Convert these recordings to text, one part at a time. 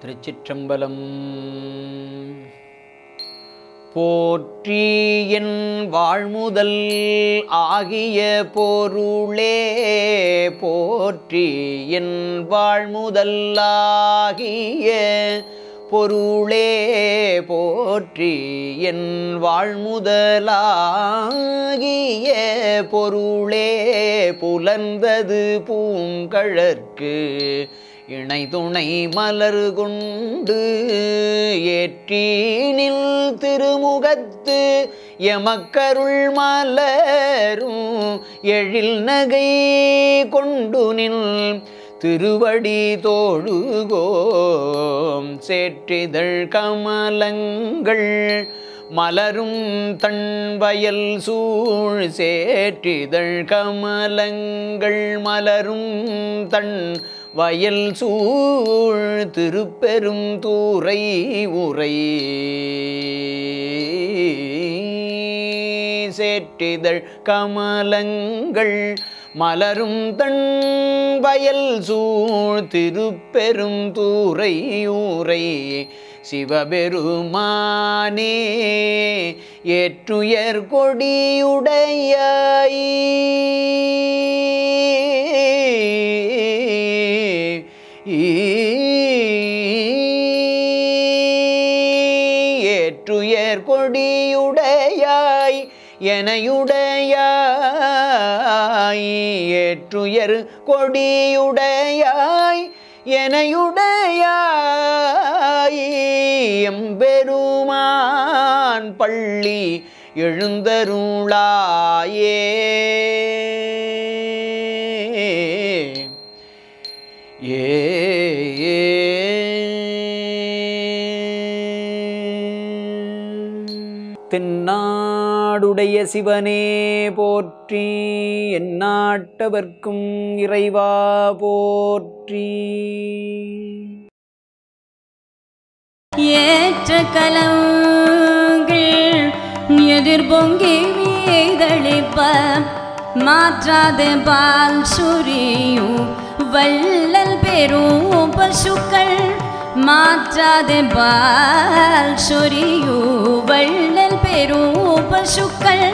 திருச்சிற்றம்பலம். போற்றி என் வாழ்முதல் ஆகிய பொருளே போற்றி என் வாழ்முதல் ஆகிய பொருளே போற்றி என் வாழ்முதலாகிய பொருளே புலந்தது பூங்கழற்கு இணை துணை மலர் கொண்டு ஏற்றீனில் திருமுகத்து எமக்கருள் மலரும் எழில் நகை கொண்டு நில் திருவடி தோழுகோம். சேற்றிதழ் கமலங்கள் மலரும் தன் வயல் சூழ். சேற்றிதழ் கமலங்கள் மலரும் தன் வயல் சூழ் திருப்பெரும் தூரை உரை. சேற்றிதழ் கமலங்கள் மலரும் தன் வயல் சூழ் திருப்பெரும் தூரை ஊரை சிவபெருமானே ஏற்றுயர் கொடியுடையாய். ஏற்றுயர் கொடியுடையாய் எனையுடையாய் ஏற்றுயர் கொடியுடையாய் எனையுடையாய் எம்பெருமான் பள்ளி எழுந்தருளாயே. தென்னாடுடைய சிவனே போற்றி எந்நாட்டவர்க்கும் இறைவா போற்றி. ஏற்ற கலங்கள் எதிர்பொங்கி வீதளிப்ப மாற்றாத பால் சுரியும் வள்ளல் பெரும் பசுக்கள் மாற்றாது பால் சுரியும் வள்ளல் பெரும் பசுக்கள்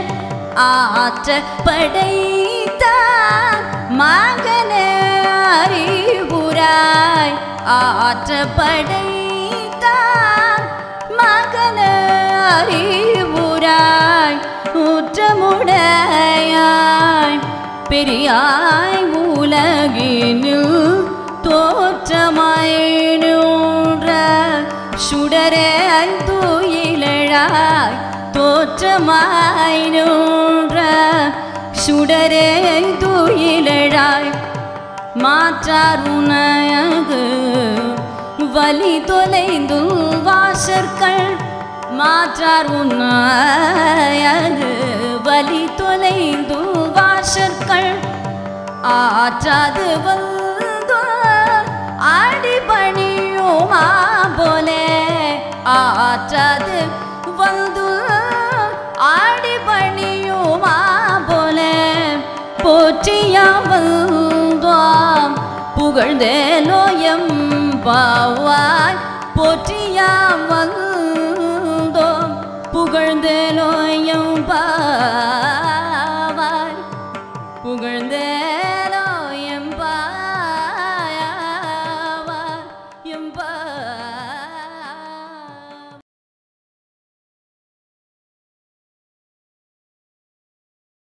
ஆற்ற படைத்தார் மகன அறிவுராய் ஆற்ற படைத்தார் மகன அறிவுராய் ஊற்றமுடையாய் பெரியாய் உலகினில் தோற்றமாயினுன்ற நின்ற சுடரே துயிலழாய் மாற்றமாய் நின்ற சுடரே துயிலழாய் மாற்றாருணகு வலி தொலைந்து வாசற்கள் மாற்றார் உன்னயகு வலி தொலைந்து வாசற்கள் ஆற்றாது வந்து அடிபணியுமா போலே. ஆற்றாது போற்றியாமல் துவாம் புகழ்ந்தேனோயம் பாவாய். போற்றியாமல் தோம் புகழ்ந்தேனோயம் பாவாய். புகழ்ந்தே எம்பாவாய் எம்பா